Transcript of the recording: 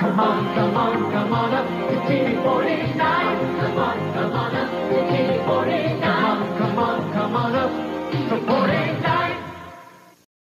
Come on, come on, come on up to TV49. Come on, come on up to TV49. Come on, come on, come on up to 49.